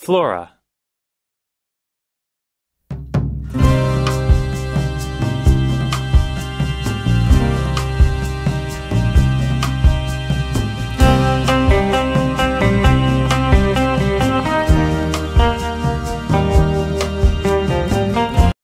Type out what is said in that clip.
flora.